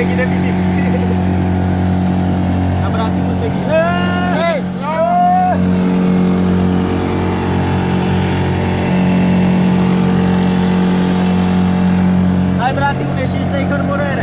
Peggy na bisik. Nak berhati pun Peggy. Hey, Hai berhati pun să-i cărmurere.